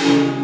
you.